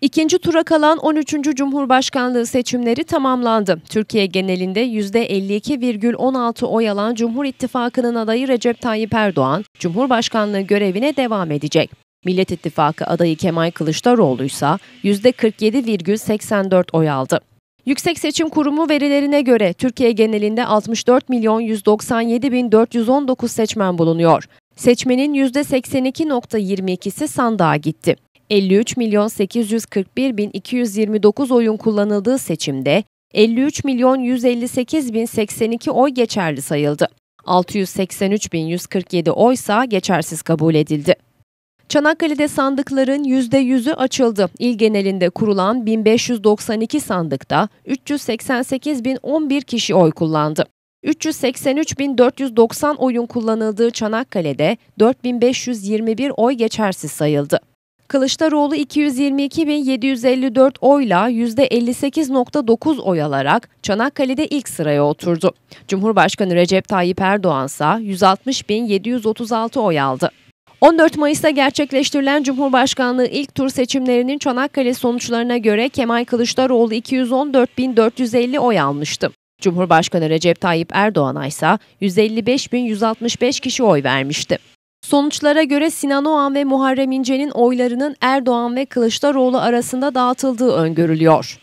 İkinci tura kalan 13. Cumhurbaşkanlığı seçimleri tamamlandı. Türkiye genelinde %52,16 oy alan Cumhur İttifakı'nın adayı Recep Tayyip Erdoğan, Cumhurbaşkanlığı görevine devam edecek. Millet İttifakı adayı Kemal Kılıçdaroğlu ise %47,84 oy aldı. Yüksek Seçim Kurumu verilerine göre Türkiye genelinde 64 milyon 197 bin 419 seçmen bulunuyor. Seçmenin %82.22'si sandığa gitti. 53 milyon 841 bin 229 oyun kullanıldığı seçimde 53 milyon 158 bin 82 oy geçerli sayıldı. 683 bin 147 oysa geçersiz kabul edildi. Çanakkale'de sandıkların %100'ü açıldı. İl genelinde kurulan 1592 sandıkta 388.011 kişi oy kullandı. 383.490 oyun kullanıldığı Çanakkale'de 4521 oy geçersiz sayıldı. Kılıçdaroğlu 222.754 oyla %58.9 oy alarak Çanakkale'de ilk sıraya oturdu. Cumhurbaşkanı Recep Tayyip Erdoğan ise 160.736 oy aldı. 14 Mayıs'ta gerçekleştirilen Cumhurbaşkanlığı ilk tur seçimlerinin Çanakkale sonuçlarına göre Kemal Kılıçdaroğlu 214.450 oy almıştı. Cumhurbaşkanı Recep Tayyip Erdoğan'a ise 155.165 kişi oy vermişti. Sonuçlara göre Sinan Oğan ve Muharrem İnce'nin oylarının Erdoğan ve Kılıçdaroğlu arasında dağıtıldığı öngörülüyor.